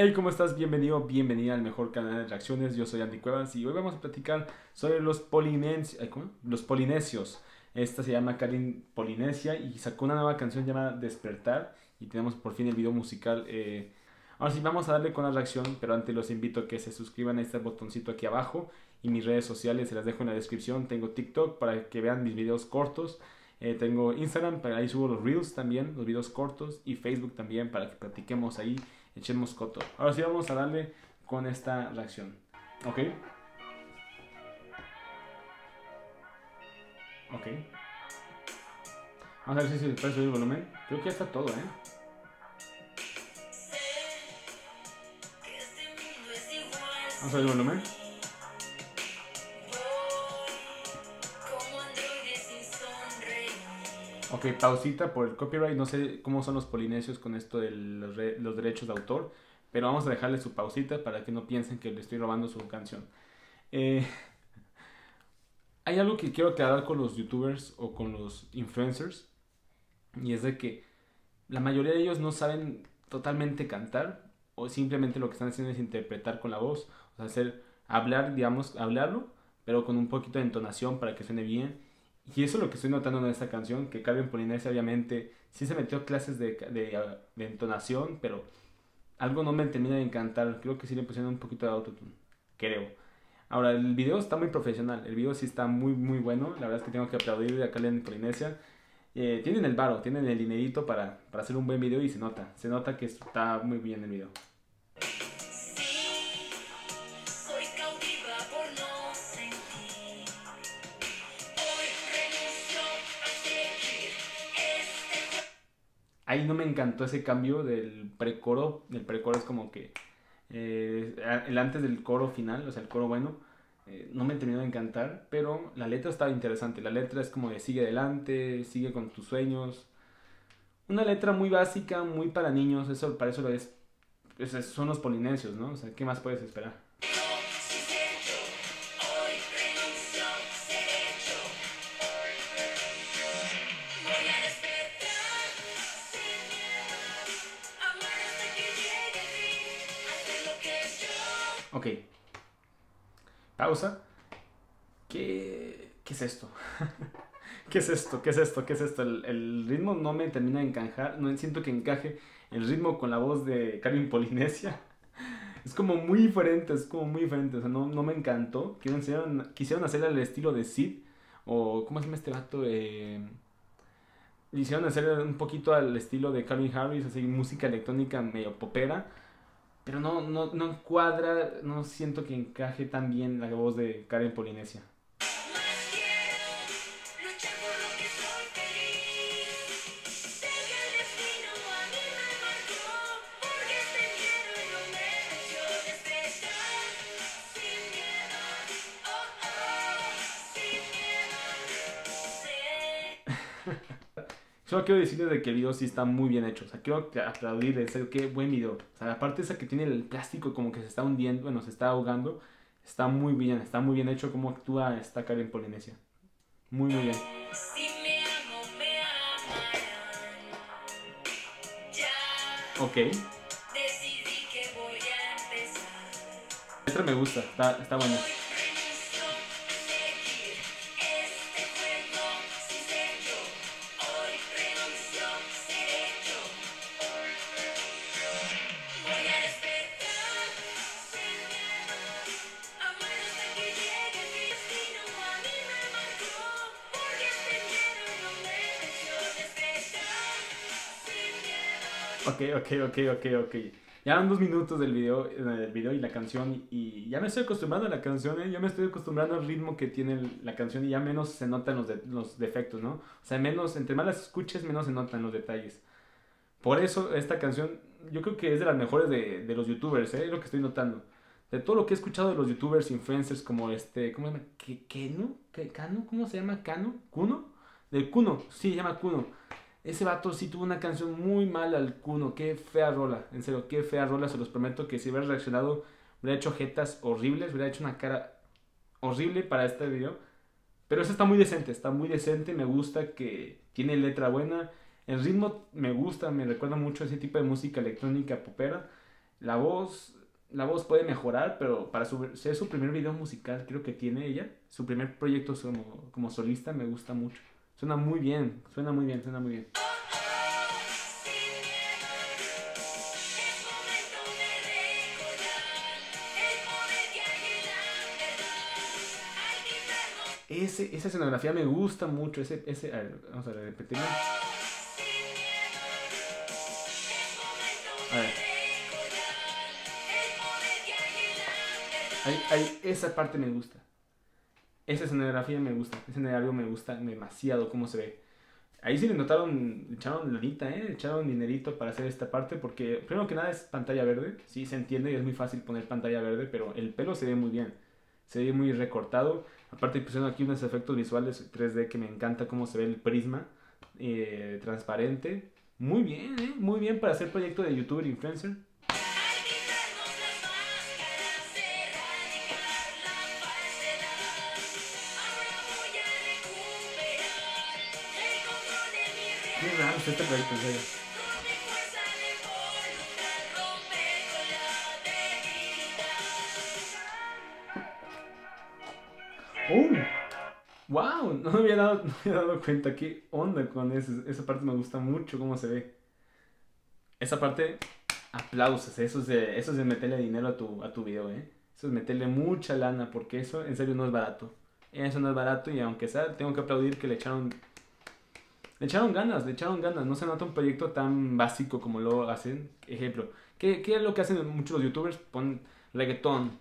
Hey, ¿cómo estás? Bienvenido, bienvenida al mejor canal de reacciones. Yo soy Andy Cuevas y hoy vamos a platicar sobre los, polinesios. Esta se llama Karin Polinesia y sacó una nueva canción llamada Despertar y tenemos por fin el video musical. Eh, ahora sí, vamos a darle con la reacción, pero antes los invito a que se suscriban a este botoncito aquí abajo y mis redes sociales se las dejo en la descripción. Tengo TikTok para que vean mis videos cortos. Eh, tengo Instagram, para ahí subo los reels también, los videos cortos y Facebook también para que platiquemos ahí echemos coto. Ahora sí vamos a darle con esta reacción. ¿Ok? Ok. Vamos a ver si se puede subir el volumen. Creo que ya está todo, ¿eh? Vamos a ver el volumen. Ok, pausita por el copyright. No sé cómo son los polinesios con esto de los, derechos de autor. Pero vamos a dejarle su pausita para que no piensen que le estoy robando su canción. Eh, hay algo que quiero aclarar con los youtubers o con los influencers. Y es de que la mayoría de ellos no saben totalmente cantar. O simplemente lo que están haciendo es interpretar con la voz. O sea, hacer, hablar, digamos, hablarlo. Pero con un poquito de entonación para que suene bien y eso es lo que estoy notando en esta canción, que Calvin Polinesia obviamente sí se metió clases de, de, de, entonación, pero algo no me termina de encantar. Creo que sí le pusieron un poquito de autotune, creo. Ahora, el video está muy profesional, el video sí está muy, muy bueno. La verdad es que tengo que aplaudir a Calvin Polinesia. Eh, tienen el varo, tienen el dinerito para, para hacer un buen video y se nota, se nota que está muy bien el video. Ahí no me encantó ese cambio del precoro. El precoro es como que eh, el antes del coro final, o sea, el coro bueno, eh, no me terminó de encantar, pero la letra estaba interesante. La letra es como de sigue adelante, sigue con tus sueños. Una letra muy básica, muy para niños, eso para eso lo es, son los polinesios, ¿no? O sea, ¿qué más puedes esperar? Ok. Pausa. ¿Qué, es esto? ¿Qué es esto? ¿Qué es esto? ¿Qué es esto? El, ritmo no me termina de encajar. No siento que encaje el ritmo con la voz de Karin Polinesia. Es como muy diferente, es como muy diferente. O sea, no, me encantó. Quisieron, quisieron hacer al estilo de Sid. O, ¿cómo se llama este vato? Eh, hicieron hacer un poquito al estilo de Calvin Harris, así música electrónica medio popera pero no, no, no encuadra, no siento que encaje tan bien la voz de Karen Polinesia. Solo quiero decirles de que el video sí está muy bien hecho. O sea, quiero aplaudirles. Qué buen video. O sea, la parte esa que tiene el plástico como que se está hundiendo, bueno, se está ahogando. Está muy bien, está muy bien hecho cómo actúa esta en Polinesia. Muy, muy bien. Ok. Esta me gusta, está, está bueno. Ok, ok, ok, ok, ok. Ya van dos minutos del video, del video y la canción y ya me estoy acostumbrando a la canción, ¿eh? ya me estoy acostumbrando al ritmo que tiene la canción y ya menos se notan los, los defectos, ¿no? O sea, menos, entre más las escuches, menos se notan los detalles. Por eso esta canción yo creo que es de las mejores de, de los youtubers, ¿eh? es lo que estoy notando. De todo lo que he escuchado de los youtubers, influencers como este, ¿cómo se llama? ¿Keno? ¿Kano? ¿Cómo se llama? ¿Kano? ¿Kuno? Del Kuno, sí, se llama Kuno ese vato sí tuvo una canción muy mala al cuno. Qué fea rola. En serio, qué fea rola. Se los prometo que si hubiera reaccionado, hubiera hecho jetas horribles. Hubiera hecho una cara horrible para este video. Pero eso está muy decente. Está muy decente. Me gusta que tiene letra buena. El ritmo me gusta. Me recuerda mucho a ese tipo de música electrónica popera. La voz, la voz puede mejorar, pero para ser su primer video musical, creo que tiene ella, su primer proyecto como, como solista, me gusta mucho. Suena muy bien, suena muy bien, suena muy bien. Ese, esa escenografía me gusta mucho. Ese, ese, vamos a repetirlo. A ver. esa parte me gusta. Esa escenografía me gusta. Ese escenario me gusta demasiado cómo se ve. Ahí sí le notaron, echaron lanita, ¿eh? Echaron dinerito para hacer esta parte porque primero que nada es pantalla verde. Sí, se entiende y es muy fácil poner pantalla verde, pero el pelo se ve muy bien. Se ve muy recortado. Aparte pusieron aquí unos efectos visuales 3D que me encanta cómo se ve el prisma eh, transparente. Muy bien, ¿eh? Muy bien para hacer proyecto de youtuber influencer. Qué raro este proyecto, en serio. ¡Wow! No me había dado, dado cuenta. ¿Qué onda con eso? Esa parte me gusta mucho, cómo se ve. Esa parte, aplausos. Eso es de, eso es de meterle dinero a tu, a tu video, ¿eh? Eso es meterle mucha lana, porque eso en serio no es barato. Eso no es barato y aunque sea, tengo que aplaudir que le echaron... Le echaron ganas, le echaron ganas. No se nota un proyecto tan básico como lo hacen. Ejemplo, ¿qué, qué es lo que hacen muchos youtubers? Ponen reggaetón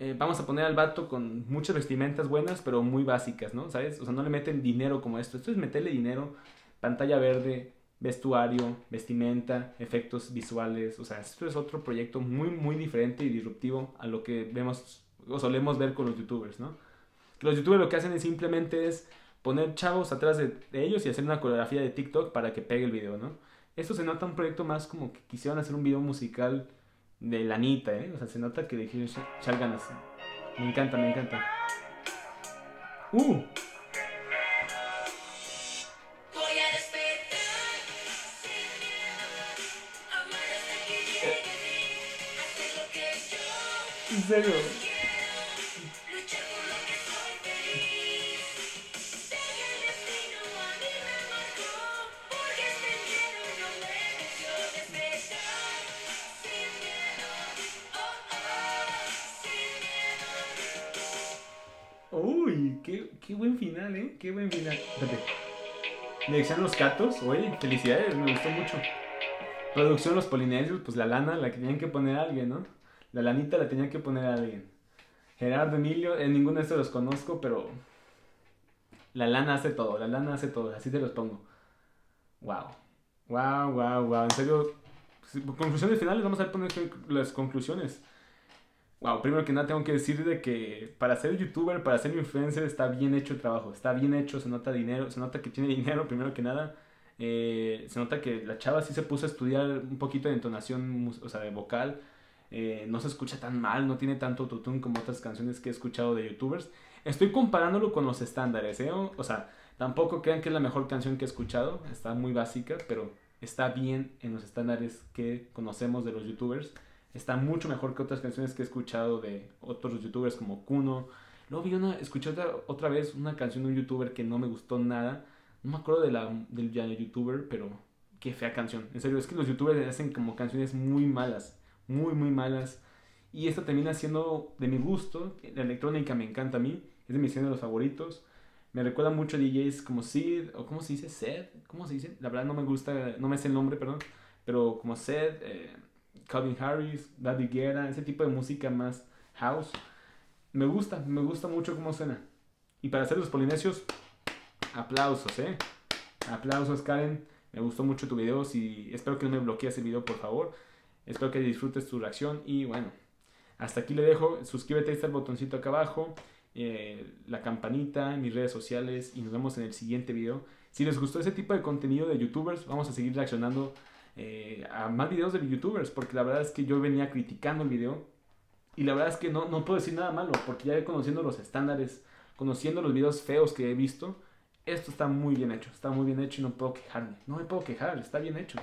eh, vamos a poner al vato con muchas vestimentas buenas, pero muy básicas, ¿no? ¿Sabes? O sea, no le meten dinero como esto. Esto es meterle dinero, pantalla verde, vestuario, vestimenta, efectos visuales. O sea, esto es otro proyecto muy, muy diferente y disruptivo a lo que vemos o solemos ver con los youtubers, ¿no? Los youtubers lo que hacen es simplemente es poner chavos atrás de, ellos y hacer una coreografía de TikTok para que pegue el video, ¿no? Esto se nota un proyecto más como que quisieran hacer un video musical de lanita, ¿eh? O sea, se nota que dijeron echar ganas. Me encanta, me encanta. ¡Uh! Qué, buen final, ¿eh? Qué buen final. Decían los catos, oye, felicidades, me gustó mucho. Producción Los Polinesios, pues la lana la tenían que poner alguien, ¿no? La lanita la tenían que poner alguien. Gerardo Emilio, en ninguno de estos los conozco, pero la lana hace todo, la lana hace todo, así te los pongo. Wow. Wow, wow, wow. En serio, conclusiones finales, vamos a poner las conclusiones. Wow, primero que nada tengo que decir de que para ser youtuber, para ser influencer está bien hecho el trabajo, está bien hecho, se nota dinero, se nota que tiene dinero primero que nada, eh, se nota que la chava sí se puso a estudiar un poquito de entonación, o sea, de vocal, eh, no se escucha tan mal, no tiene tanto autotune como otras canciones que he escuchado de youtubers. Estoy comparándolo con los estándares, ¿eh? O, o sea, tampoco crean que es la mejor canción que he escuchado, está muy básica, pero está bien en los estándares que conocemos de los youtubers está mucho mejor que otras canciones que he escuchado de otros youtubers como Kuno. Luego vi una, escuché otra, otra vez una canción de un youtuber que no me gustó nada. No me acuerdo de la, del youtuber, pero qué fea canción. En serio, es que los youtubers hacen como canciones muy malas, muy, muy malas. Y esta termina siendo de mi gusto. La electrónica me encanta a mí, es de mis géneros favoritos. Me recuerda mucho a DJs como Sid, o ¿cómo se dice? Sed, ¿cómo se dice? La verdad no me gusta, no me sé el nombre, perdón. Pero como Sed, eh, Calvin Harris, Daddy Guerra, ese tipo de música más house. Me gusta, me gusta mucho cómo suena. Y para hacer los polinesios, aplausos, ¿eh? Aplausos, Karen. Me gustó mucho tu video. Si, espero que no me bloquees el video, por favor. Espero que disfrutes tu reacción. Y bueno, hasta aquí le dejo. Suscríbete, está el botoncito acá abajo. Eh, la campanita, mis redes sociales. Y nos vemos en el siguiente video. Si les gustó ese tipo de contenido de youtubers, vamos a seguir reaccionando eh, a más videos de youtubers, porque la verdad es que yo venía criticando el video y la verdad es que no, no puedo decir nada malo, porque ya conociendo los estándares, conociendo los videos feos que he visto, esto está muy bien hecho, está muy bien hecho y no puedo quejarme, no me puedo quejar, está bien hecho.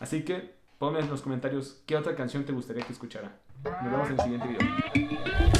Así que ponme en los comentarios qué otra canción te gustaría que escuchara. Nos vemos en el siguiente video.